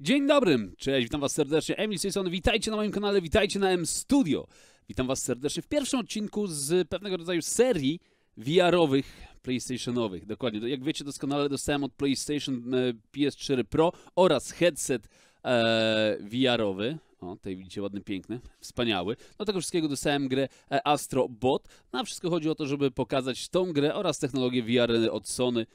Dzień dobry, cześć, witam was serdecznie, Emil Sison, witajcie na moim kanale, witajcie na M Studio. Witam was serdecznie w pierwszym odcinku z pewnego rodzaju serii VR-owych, PlayStationowych. Dokładnie, jak wiecie doskonale dostałem od PlayStation e, PS4 Pro oraz headset e, VR-owy. O, tutaj widzicie, ładny, piękny, wspaniały. Do tego wszystkiego dostałem grę e, Astro Bot. No a wszystko chodzi o to, żeby pokazać tą grę oraz technologię VR od Sony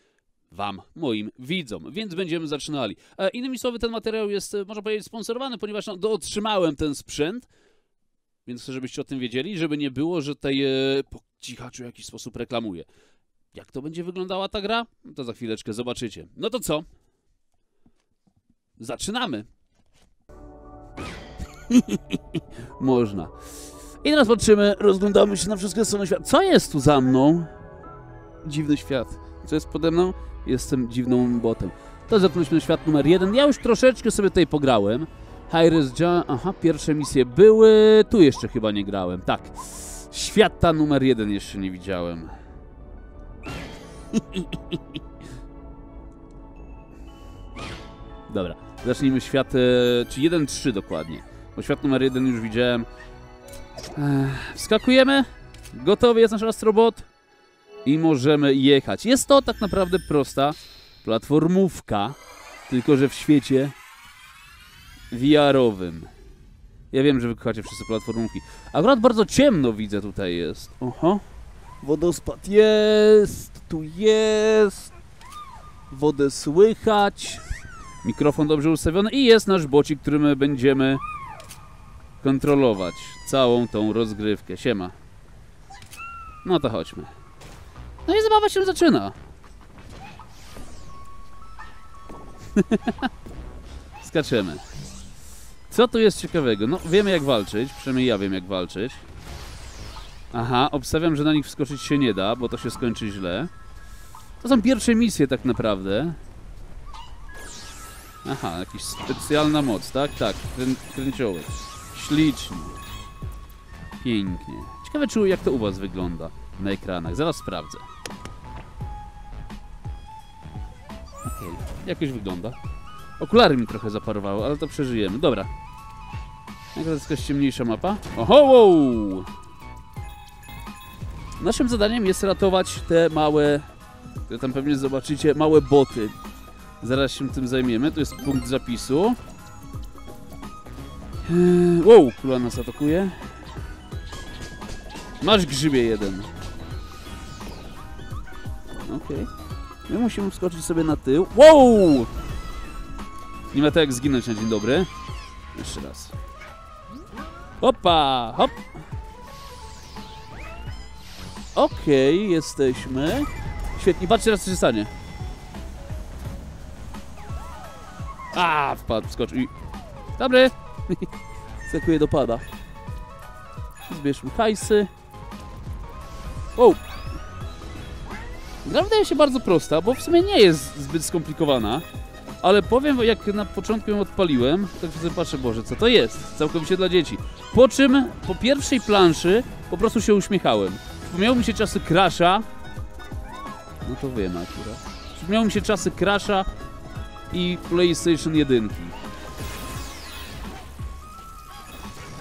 Wam, moim widzom, więc będziemy zaczynali. E, innymi słowy, ten materiał jest, e, można powiedzieć, sponsorowany, ponieważ no, otrzymałem ten sprzęt, więc chcę, żebyście o tym wiedzieli, żeby nie było, że tutaj e, po cichaczu w jakiś sposób reklamuję. Jak to będzie wyglądała ta gra? No to za chwileczkę zobaczycie. No to co? Zaczynamy! Można. I teraz patrzymy, rozglądamy się na wszystkie strony świata. Co jest tu za mną? Dziwny świat. Co jest pode mną? Jestem dziwną botem. To zatrudniliśmy świat numer jeden. Ja już troszeczkę sobie tutaj pograłem. Hi-Res Jam... Aha, pierwsze misje były... Tu jeszcze chyba nie grałem. Tak. Świata numer jeden jeszcze nie widziałem. Dobra, zacznijmy świat... e, Czy 1-3 dokładnie. Bo świat numer jeden już widziałem. Wskakujemy. Gotowy jest nasz astrobot i możemy jechać. Jest to tak naprawdę prosta platformówka, tylko że w świecie VR-owym. Ja wiem, że wy kochacie wszyscy platformówki. Akurat bardzo ciemno widzę tutaj jest. Oho. Wodospad jest, tu jest. Wodę słychać. Mikrofon dobrze ustawiony i jest nasz bocik, którym będziemy kontrolować całą tą rozgrywkę. Siema. No to chodźmy. No i zabawa się zaczyna. Skaczemy. Co tu jest ciekawego? No, wiemy jak walczyć, przynajmniej ja wiem jak walczyć. Aha, obstawiam, że na nich wskoczyć się nie da, bo to się skończy źle. To są pierwsze misje tak naprawdę. Aha, jakaś specjalna moc, tak? Tak, krę kręciołek. Ślicznie. Pięknie. Ciekawe, czy jak to u was wygląda na ekranach. Zaraz sprawdzę. Okej, jakoś wygląda. Okulary mi trochę zaparowały, ale to przeżyjemy. Dobra. Jak to jest jakaś ciemniejsza mapa? Oho! Wow! Naszym zadaniem jest ratować te małe, które tam pewnie zobaczycie, małe boty. Zaraz się tym zajmiemy. Tu jest punkt zapisu. Eee, Wow, kula nas atakuje. Masz grzybie jeden. Okej. My musimy wskoczyć sobie na tył. Wow! Nie ma to jak zginąć na dzień dobry. Jeszcze raz. Opa! Hop! Okej, jesteśmy. Świetnie, patrzcie teraz co się stanie. A, wpadł, wskoczył i... Dobry! Sekuje dopada. Zbierzmy hajsy. Wow! Gra wydaje się bardzo prosta, bo w sumie nie jest zbyt skomplikowana. Ale powiem, jak na początku ją odpaliłem, tak sobie patrzę, Boże, co to jest? Całkowicie dla dzieci. Po czym, po pierwszej planszy, po prostu się uśmiechałem. Przypomniały mi się czasy Crasha. No to wiem akurat. Przypomniały mi się czasy Crasha i PlayStation 1.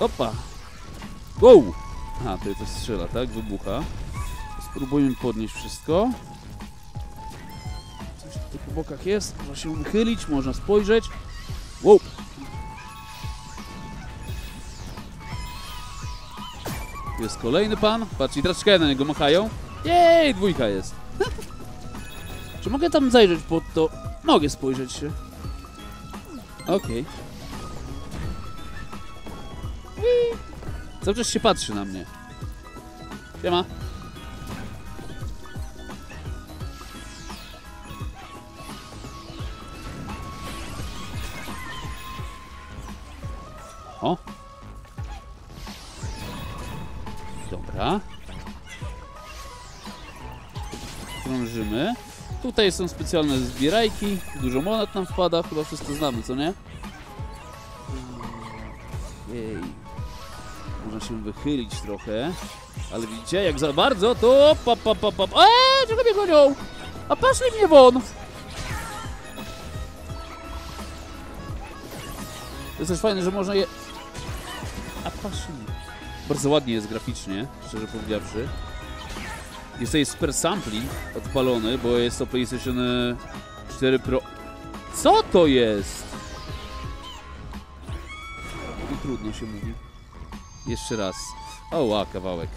Opa! Wow! Aha, tutaj coś strzela, tak? Wybucha. Spróbujmy podnieść wszystko. Bokach jest. Można się wychylić, można spojrzeć. Wow! Jest kolejny pan. Patrzcie, i czekają na niego, machają. Jej, dwójka jest. Czy mogę tam zajrzeć pod to? Mogę spojrzeć się. Okej. Whee! Cały czas się patrzy na mnie. Siema. Tutaj są specjalne zbierajki. Dużo monet nam wpada. Chyba wszystko znamy, co nie? Jej. Można się wychylić trochę. Ale widzicie, jak za bardzo, to... Pa, pa, pa, pa. Eee, czego mnie gonią? A paszli mnie won! To jest też fajne, że można je... A patrz. Bardzo ładnie jest graficznie, szczerze powiedziawszy. Jest tutaj super sampling odpalony, bo jest to PlayStation e, 4 Pro. Co to jest? I trudno się mówi. Jeszcze raz. O, ła, kawałek.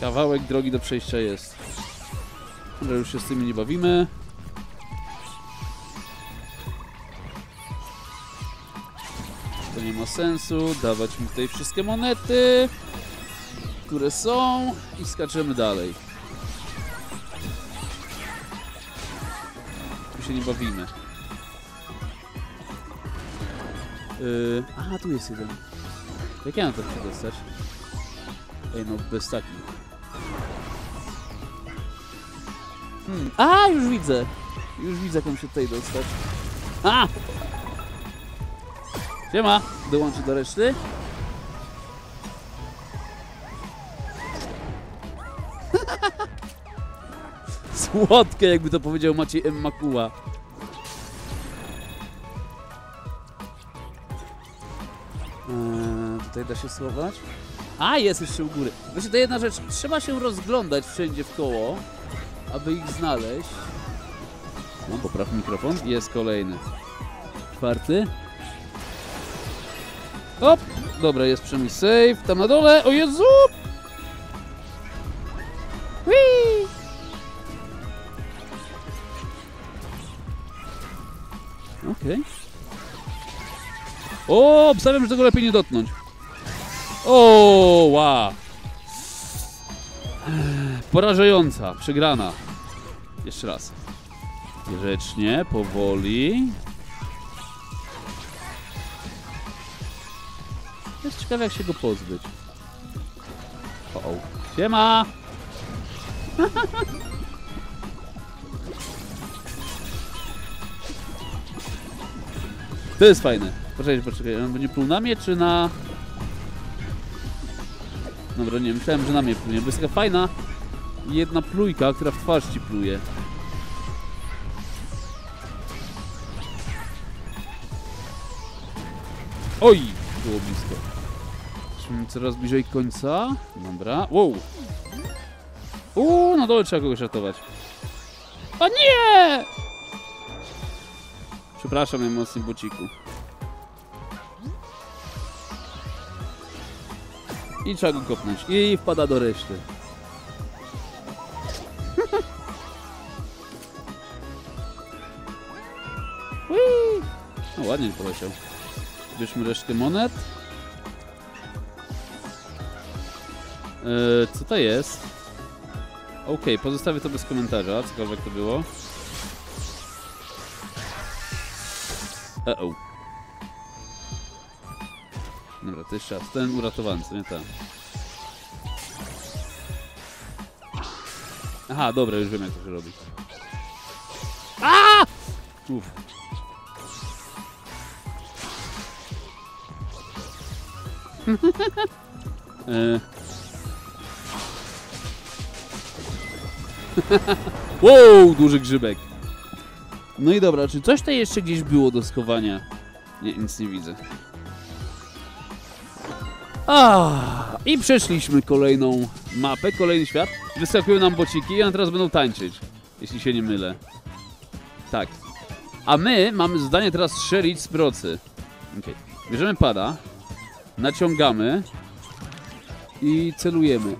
Kawałek drogi do przejścia jest. Dobra, już się z tymi nie bawimy. Sensu. Dawać mi tutaj wszystkie monety, które są i skaczemy dalej. Tu się nie bawimy. Yy, aha, tu jest jeden. Jak ja na to chcę dostać? Ej, no bez takich. Hmm. A, już widzę. Już widzę, jak mam się tutaj dostać. A! Siema, dołączy do reszty. Słodkie, jakby to powiedział Maciej M. Makuła. Eee, tutaj da się schować. A, jest jeszcze u góry. Właśnie to jedna rzecz. Trzeba się rozglądać wszędzie w koło, aby ich znaleźć. No, popraw mikrofon. Jest kolejny. Czwarty. Hop! Dobra, jest przynajmniej save. Tam na dole. O Jezu! Whee! Okej. O, obstawiam, że tego lepiej nie dotknąć. O, wow. Porażająca, przegrana. Jeszcze raz. Grzecznie, powoli. Ciekawe, jak się go pozbyć. O, o. Siema! To jest fajne. Poczekaj, poczekaj. On będzie pluł na mnie, czy na... Dobra, nie, myślałem, że na mnie plunie, bo jest taka fajna jedna plujka, która w twarz ci pluje. Oj, było blisko. Coraz bliżej końca. Dobra. Wow. Uuu, na dole trzeba kogoś ratować. O nie! Przepraszam, najmocniej bociku. I trzeba go kopnąć. I wpada do reszty. No ładnie poleciał. Bierzmy resztę monet. Eee, co to jest? Okej, pozostawię to bez komentarza, cokolwiek to było. E -oh. Dobra, to jeszcze raz. Ten uratowany, co nie ten. Aha, dobra, już wiem jak to się robi. A! Uf. e. wow, duży grzybek. No i dobra, czy coś tutaj jeszcze gdzieś było do schowania? Nie, nic nie widzę. Ah, I przeszliśmy kolejną mapę, kolejny świat. Wyskakują nam bociki i one teraz będą tańczyć, jeśli się nie mylę. Tak. A my mamy zadanie teraz strzelić z procy. Okay. Bierzemy pada, naciągamy i celujemy.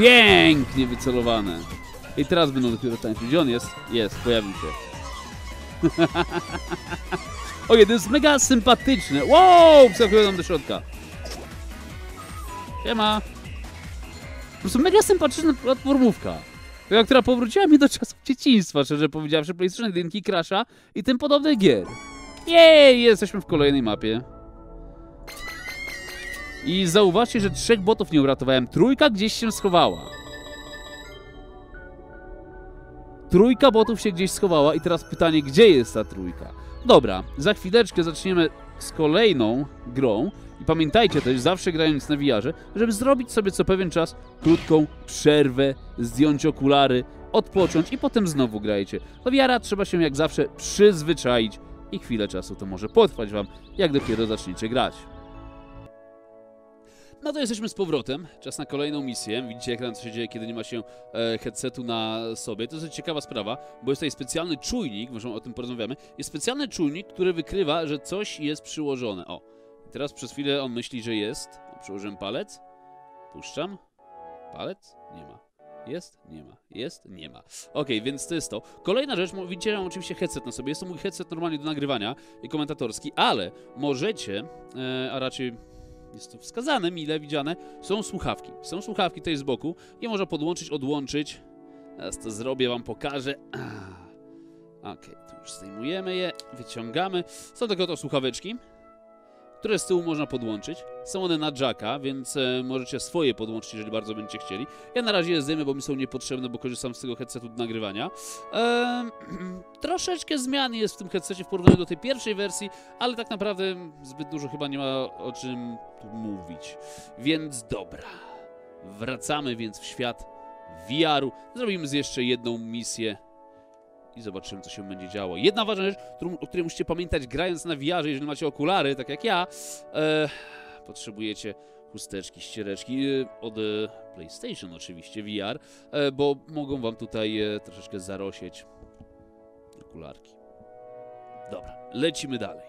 Pięknie wycelowane. I teraz będą dopiero tańczyć. Gdzie on jest? Jest, pojawił się. Ojej, to jest mega sympatyczne. Wow, wskakują nam do środka. Siema. Po prostu mega sympatyczna platformówka. Taka, która powróciła mi do czasów dzieciństwa, szczerze powiedziawszy, PlayStation 1, Crasha i tym podobnych gier. Jej, jesteśmy w kolejnej mapie. I zauważcie, że trzech botów nie uratowałem. Trójka gdzieś się schowała. Trójka botów się gdzieś schowała i teraz pytanie, gdzie jest ta trójka? Dobra, za chwileczkę zaczniemy z kolejną grą. I pamiętajcie też, zawsze grając na VR-ze, żeby zrobić sobie co pewien czas krótką przerwę, zdjąć okulary odpocząć i potem znowu grajcie. Do wiara trzeba się jak zawsze przyzwyczaić i chwilę czasu to może potrwać wam, jak dopiero zaczniecie grać. No to jesteśmy z powrotem. Czas na kolejną misję. Widzicie ekran, co się dzieje, kiedy nie ma się e, headsetu na sobie. To jest ciekawa sprawa, bo jest tutaj specjalny czujnik, może o tym porozmawiamy. Jest specjalny czujnik, który wykrywa, że coś jest przyłożone. O, i teraz przez chwilę on myśli, że jest. O, przyłożyłem palec. Puszczam. Palec? Nie ma. Jest? Nie ma. Jest? Nie ma. Okej, więc to jest to. Kolejna rzecz, widzicie, mam oczywiście headset na sobie. Jest to mój headset normalnie do nagrywania i komentatorski, ale możecie, e, a raczej jest to wskazane, mile widziane, są słuchawki. Są słuchawki tutaj z boku i można podłączyć, odłączyć. Teraz to zrobię, wam pokażę. Ah. Okej, tu już zdejmujemy je, wyciągamy. Są takie oto słuchaweczki, które z tyłu można podłączyć. Są one na jacka, więc e, możecie swoje podłączyć, jeżeli bardzo będziecie chcieli. Ja na razie je zdejmę, bo mi są niepotrzebne, bo korzystam z tego headsetu do nagrywania. Troszeczkę zmian jest w tym headsetie w porównaniu do tej pierwszej wersji, ale tak naprawdę zbyt dużo chyba nie ma o czym mówić. Więc dobra. Wracamy więc w świat VR-u. Zrobimy jeszcze jedną misję i zobaczymy, co się będzie działo. Jedna ważna rzecz, którą, o której musicie pamiętać grając na VR-ze, jeżeli macie okulary, tak jak ja, e, potrzebujecie chusteczki, ściereczki e, od e, PlayStation oczywiście, VR, bo mogą wam tutaj troszeczkę zarosieć okularki. Dobra, lecimy dalej.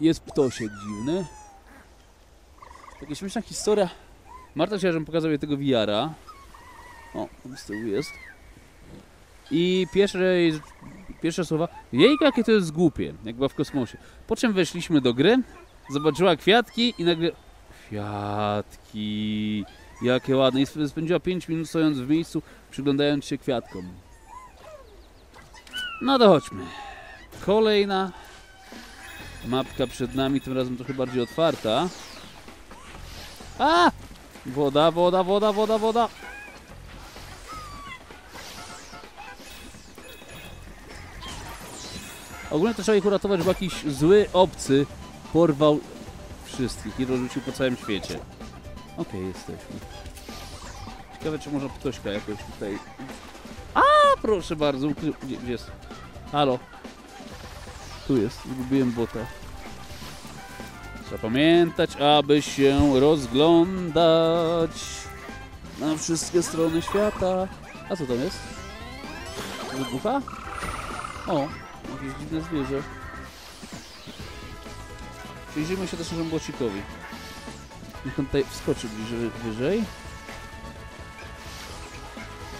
Jest ptosiek dziwny. Taka śmieszna historia. Marta chciała, żebym pokazał jej tego VR-a. O, tam z tyłu jest. I pierwsze, jej- pierwsze słowa, jejku, jakie to jest głupie, jak była w kosmosie. Po czym weszliśmy do gry, zobaczyła kwiatki i nagle... Kwiatki... Jakie ładne. I sp- spędziła 5 minut stojąc w miejscu, przyglądając się kwiatkom. No to chodźmy. Kolejna mapka przed nami, tym razem trochę bardziej otwarta. A! Woda, woda, woda, woda, woda. Ogólnie to trzeba ich uratować, bo jakiś zły obcy porwał wszystkich i rozrzucił po całym świecie. Okej, jesteśmy. Ciekawe, czy można ptośka jakoś tutaj... A, proszę bardzo, gdzie jest? Halo? Tu jest, zgubiłem bota. Trzeba pamiętać, aby się rozglądać na wszystkie strony świata. A co tam jest? Wybucha? O, jakieś dziwne zwierzę. Przyjrzyjmy się też bocikowi. Niech on tutaj wskoczy bliżej, wyżej.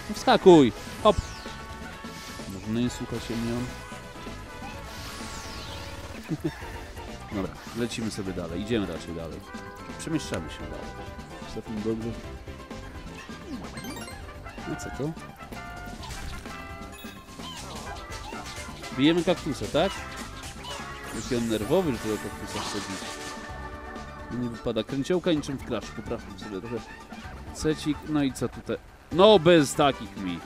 No wskakuj! Hop! Może nie słucha się mnie. Dobra, lecimy sobie dalej. Idziemy raczej dalej. Przemieszczamy się dalej. Całkiem dobrze. No co to? Bijemy kaktusa, tak? Jaki on nerwowy, że tego kaktusa bić. No Nie wypada. Kręciołka niczym w Clash. Poprawmy sobie trochę. Cecik, no i co tutaj? No bez takich mi.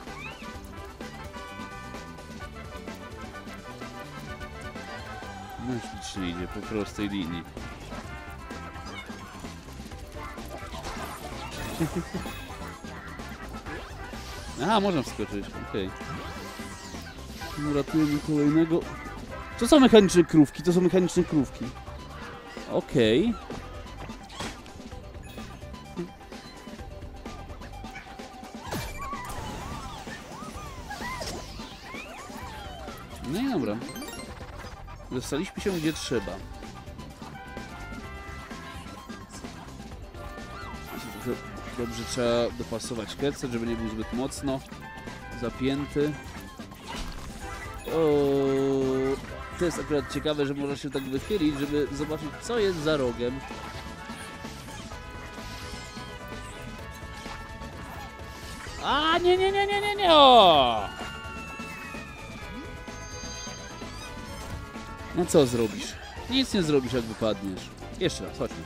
No ślicznie idzie po prostej linii. Aha, można wskoczyć, okej. Okay. Uratujemy kolejnego. To są mechaniczne krówki, to są mechaniczne krówki. Okej. No i dobra. Dostaliśmy się gdzie trzeba. Dobrze trzeba dopasować headset, żeby nie był zbyt mocno zapięty. O, to jest akurat ciekawe, że można się tak wychylić, żeby zobaczyć co jest za rogiem. A nie, nie, nie, nie, nie, nie! O! No co zrobisz? Nic nie zrobisz, jak wypadniesz. Jeszcze raz, chodźmy.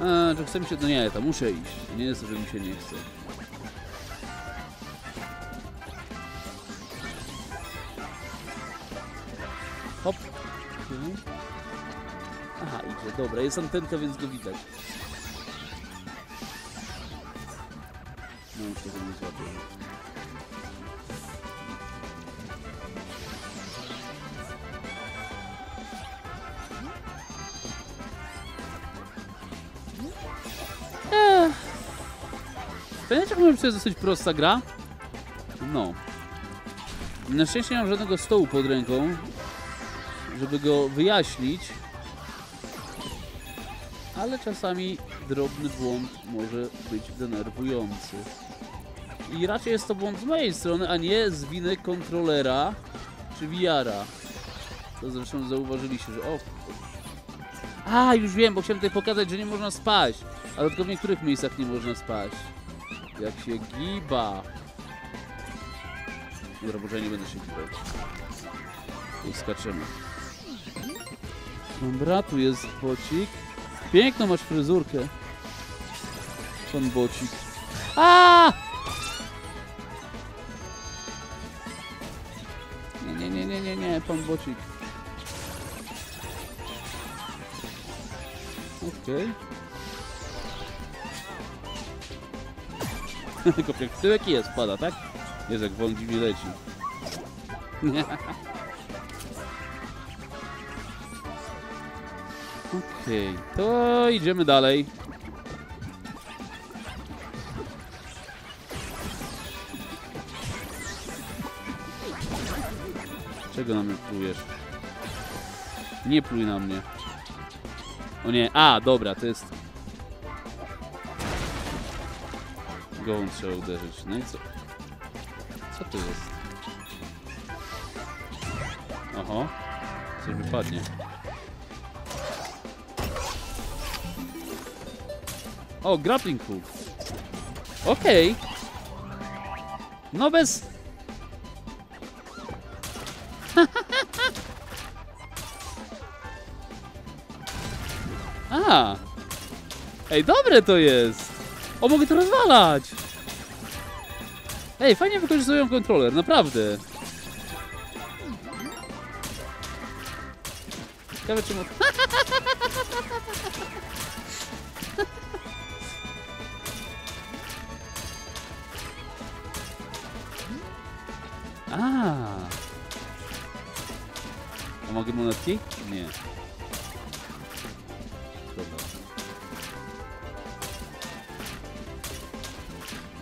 A, że chce mi się... No nie, to muszę iść. Nie jest, że mi się nie chce. Dobra, jest antenka, więc go widać. No tego nie złapię. Pamiętacie, jak to jest dosyć prosta gra? No. Na szczęście nie mam żadnego stołu pod ręką, żeby go wyjaśnić. Ale czasami drobny błąd może być denerwujący. I raczej jest to błąd z mojej strony, a nie z winy kontrolera czy VR-a. To zresztą zauważyliście, że o... A, już wiem, bo chciałem tutaj pokazać, że nie można spaść. Ale tylko w niektórych miejscach nie można spaść. Jak się giba. Dobra, może ja nie będę się gibał. I skaczemy. Dobra, tu jest bocik. Piękną masz fryzurkę. Pan bocik. A! Nie, nie, nie, nie, nie, nie, pan bocik. Okej. Tylko jak tyłek jest, pada, tak? Jest jak wądzi mi leci. Okej, to idziemy dalej. Czego na mnie plujesz? Nie pluj na mnie. O nie, a, dobra, to jest... Gołą trzeba uderzyć. No i co? Co to jest? Oho. Coś wypadnie. O, grappling hook. Okej. No bez... A. Ej, dobre to jest. O, mogę to rozwalać. Ej, fajnie wykorzystują kontroler, naprawdę. Ciekawe czy... A. A mogę monetki? Nie. Dobra.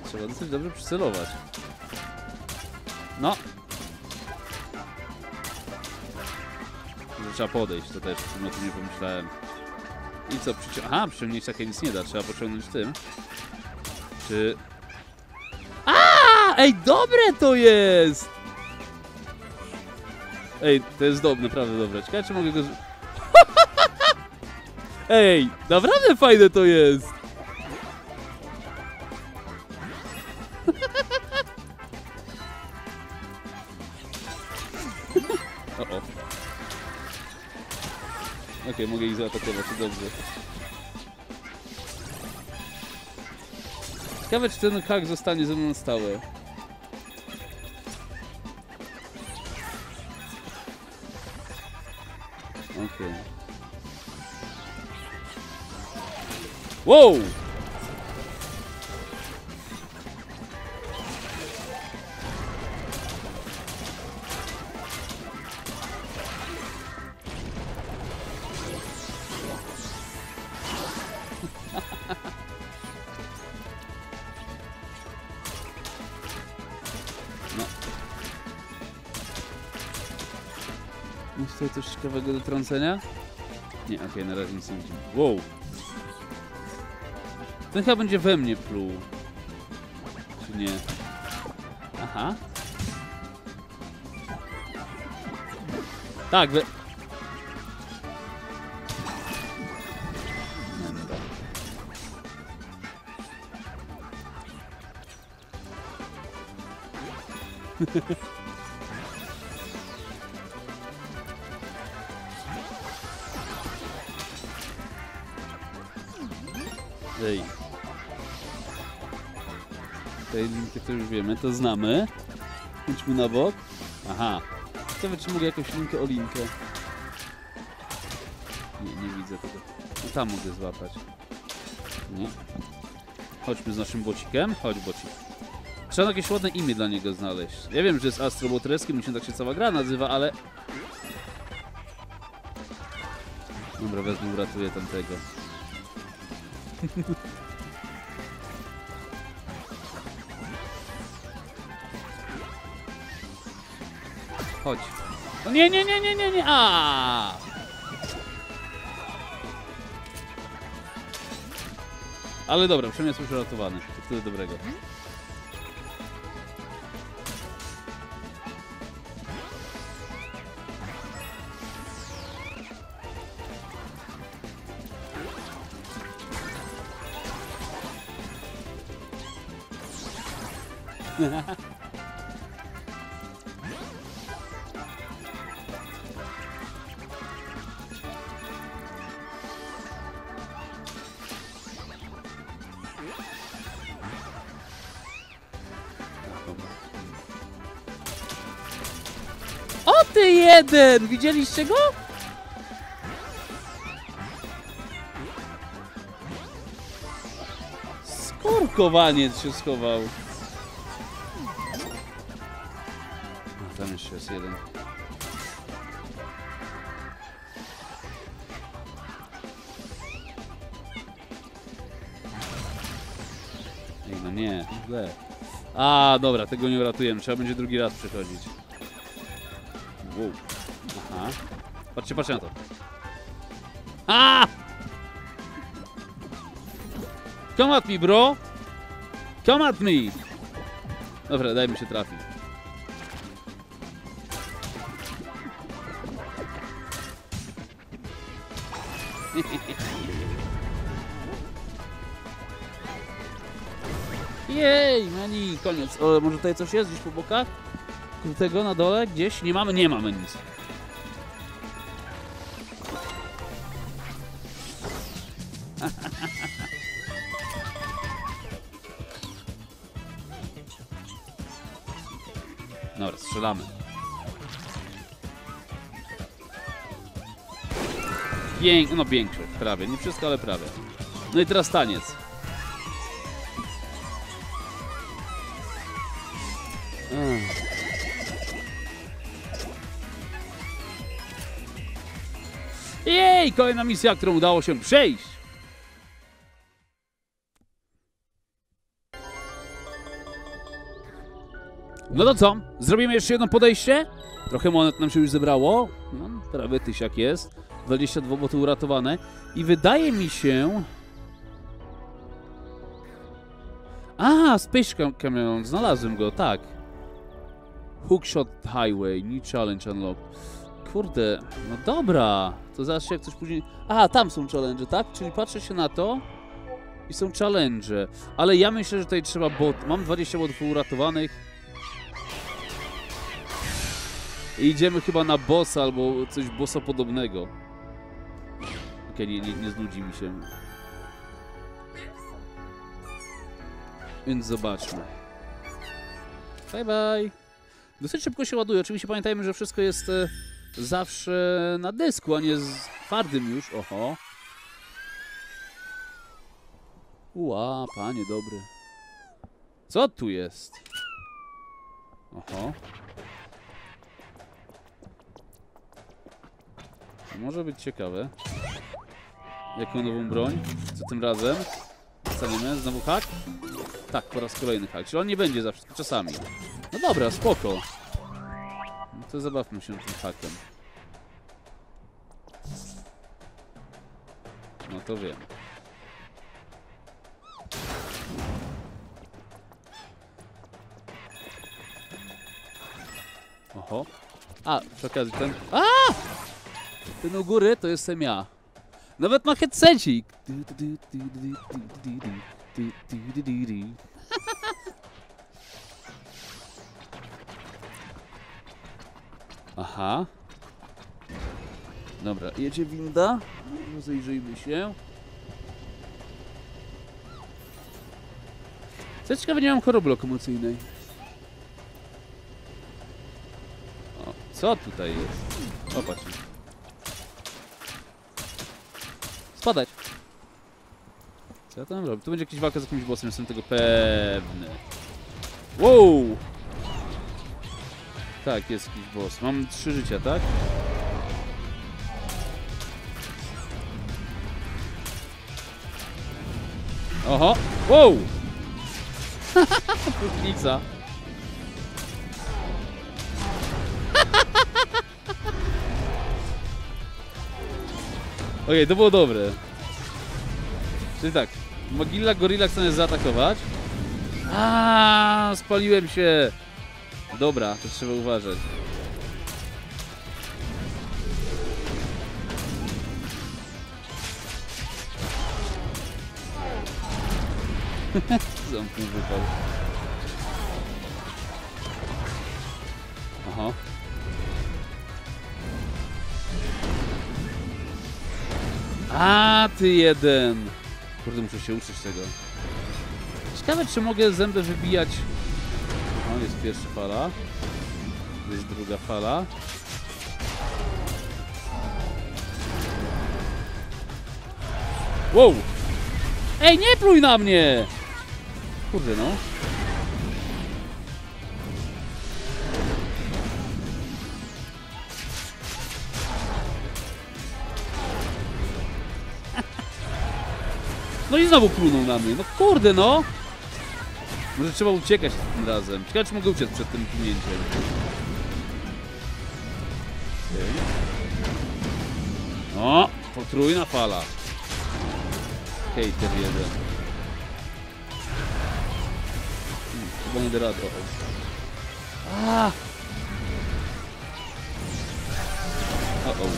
Trzeba dosyć dobrze przycelować. No. Że trzeba podejść, to też o tym nie pomyślałem. I co, przycią... Aha, przyciągnięć takie nic nie da, trzeba pociągnąć tym. Czy... A, Ej, dobre to jest! Ej, to jest dobre, naprawdę dobre. Ciekawe, czy mogę go... Ej, naprawdę fajne to jest! O, o. Okej, mogę ich zaatakować, dobrze. Ciekawe, czy ten hak zostanie ze mną stałe. Wow! No. Jest tutaj coś ciekawego do trącenia? Nie, okej, na razie nic nie widzimy. Wow! Ten chyba będzie we mnie pluł. Czy nie? Aha. Tak, we... Ej. Tej linki to już wiemy, to znamy. Idźmy na bok. Aha. Ciekawe, czy mogę jakąś linkę o linkę. Nie, nie widzę tego. No tam mogę złapać. Nie. Chodźmy z naszym bocikiem. Chodź, bocik. Trzeba jakieś ładne imię dla niego znaleźć. Ja wiem, że jest Astro Botreski, myślę, że tak się cała gra nazywa, ale... Dobra, wezmę, uratuję tamtego. Chodź. O nie, nie, nie, nie, nie, nie. A! Ale dobra, przemiast już uratowany. To tyle dobrego. Ty jeden! Widzieliście go? Skorkowaniec się schował. No, tam jeszcze jest jeden. No nie, źle. A, dobra, tego nie uratujemy. Trzeba będzie drugi raz przechodzić. Wow. Aha. Patrzcie, patrzcie na to. A! Come at me, bro! Come at me! Dobra, dajmy się trafić. Jej, menu, koniec. O, może tutaj coś jest gdzieś po bokach? Tego na dole gdzieś? Nie mamy? Nie mamy nic. Dobra, strzelamy. Pięk, no większość, prawie. Nie wszystko, ale prawie. No i teraz taniec. Kolejna misja, którą udało się przejść. No to co? Zrobimy jeszcze jedno podejście? Trochę monet nam się już zebrało. No, prawie tysiak jest. 22 boty uratowane. I wydaje mi się... A, Space Cam- Camion, znalazłem go, tak. Hookshot Highway, New Challenge Unlocked. Kurde, no dobra. To zaraz się jak coś później... A, tam są challenge, tak? Czyli patrzę się na to i są challenge. Ale ja myślę, że tutaj trzeba bot... Mam 20 botów uratowanych. I idziemy chyba na bossa albo coś bossa podobnego. Okej, nie, nie, nie znudzi mi się. Więc zobaczmy. Bye bye. Dosyć szybko się ładuje. Oczywiście pamiętajmy, że wszystko jest e, zawsze na dysku, a nie z twardym już. Oho. Ła, panie dobry. Co tu jest? Oho. To może być ciekawe. Jaką nową broń? Co tym razem? Dostaniemy znowu hak? Tak, po raz kolejny hak. Czyli on nie będzie zawsze, tylko czasami. No dobra, spoko. To zabawmy się tym hakiem. No to wiem. Oho. A, przy ten... A! Ten u góry to jestem ja. Nawet ma headsetik. Aha. Dobra, jedzie winda. Rozejrzyjmy się. Co ciekawe, nie mam choroby lokomocyjnej. O, co tutaj jest? Popatrz. Spadać. Co tam robię? Tu będzie jakaś walka z jakimś bossem, jestem tego pewny. Wow! Tak, jest jakiś boss. Mam trzy życia, tak? Oho! Wow! Próchnica. Okej, to było dobre. Czyli tak, Mogilla Gorilla chce nas zaatakować. A, spaliłem się. Dobra, to trzeba uważać. Ząb mi. Aha. A, ty jeden. Kurde, muszę się uczyć tego. Ciekawe, czy mogę zęby wybijać. O, jest pierwsza fala. Jest druga fala. Wow! Ej, nie pluj na mnie! Kurde, no. No i znowu plunął na mnie. No kurde, no! Może trzeba uciekać tym razem. Ciekawe, czy mogę uciec przed tym plunięciem. Okej. O! Potrójna fala. Hater jeden. Hmm, chyba nie. A! O, o.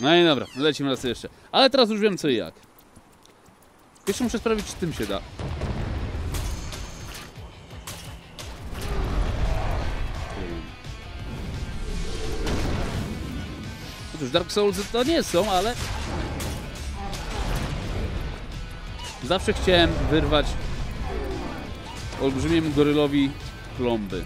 No i dobra, lecimy raz jeszcze. Ale teraz już wiem co i jak. Jeszcze muszę sprawdzić, czy tym się da. Dark Souls to nie są, ale... Zawsze chciałem wyrwać olbrzymiemu gorylowi plomby.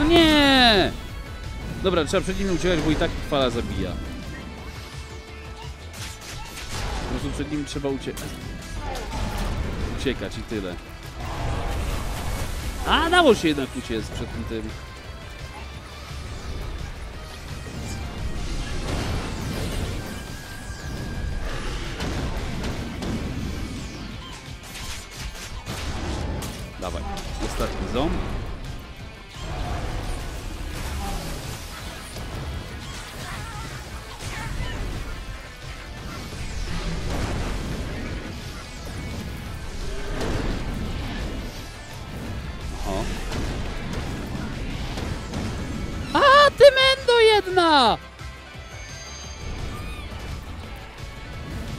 No nie! Dobra, trzeba przed nim uciekać, bo i tak fala zabija. Po prostu przed nim trzeba uciekać. Uciekać i tyle. A, dało się jednak uciec przed tym tym.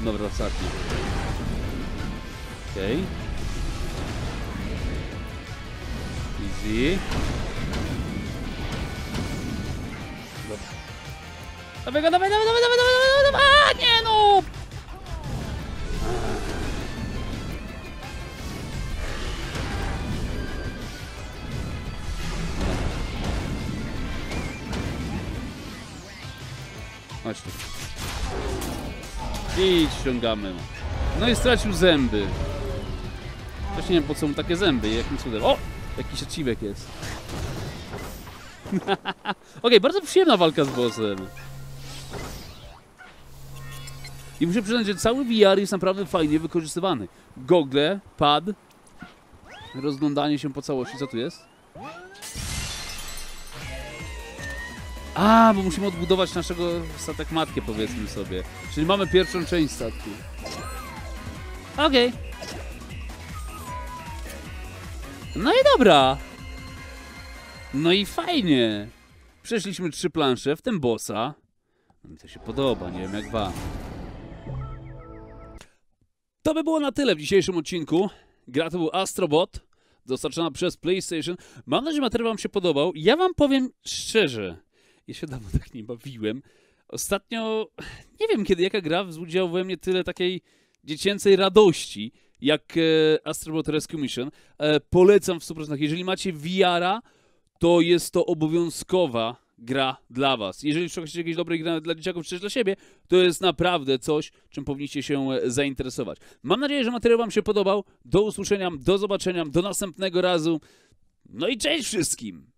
Dobra, ostatni. Okej. Easy. Dobra. Dawaj go, dawaj, dawaj, dawaj, dawaj, dawaj, dawaj, dawaj, a nie no! I ściągamy. No i stracił zęby. Właśnie nie wiem po co mu takie zęby jakim cudem. O! Jakiś odciwek jest. Okej, bardzo przyjemna walka z bossem. I muszę przyznać, że cały VR jest naprawdę fajnie wykorzystywany. Gogle, pad, rozglądanie się po całości. Co tu jest? A, bo musimy odbudować naszego statek matkę, powiedzmy sobie. Czyli mamy pierwszą część statku. Okej. No i dobra. No i fajnie. Przeszliśmy trzy plansze, w tym bossa. No Mi to się podoba, nie wiem jak wam. To by było na tyle w dzisiejszym odcinku. Gra to był Astrobot. dostarczona przez PlayStation. Mam nadzieję, że materiał Wam się podobał. Ja Wam powiem szczerze, ja się dawno tak nie bawiłem. Ostatnio, nie wiem kiedy, jaka gra wzbudziła we mnie tyle takiej dziecięcej radości, jak e, Astrobot Rescue Mission. E, polecam w 100%. Jeżeli macie VR-a, to jest to obowiązkowa gra dla Was. Jeżeli szukacie jakiejś dobrej gry dla dzieciaków, czy też dla siebie, to jest naprawdę coś, czym powinniście się e, zainteresować. Mam nadzieję, że materiał Wam się podobał. Do usłyszenia, do zobaczenia, do następnego razu. No i cześć wszystkim!